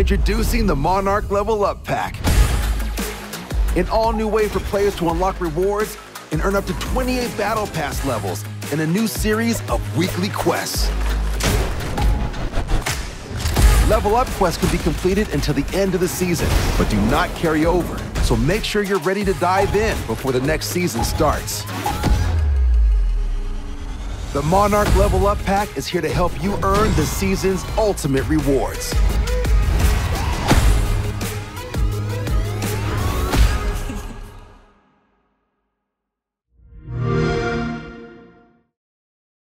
Introducing the Monarch Level Up Pack. An all new way for players to unlock rewards and earn up to 28 Battle Pass levels in a new series of weekly quests. Level Up quests can be completed until the end of the season, but do not carry over. So make sure you're ready to dive in before the next season starts. The Monarch Level Up Pack is here to help you earn the season's ultimate rewards.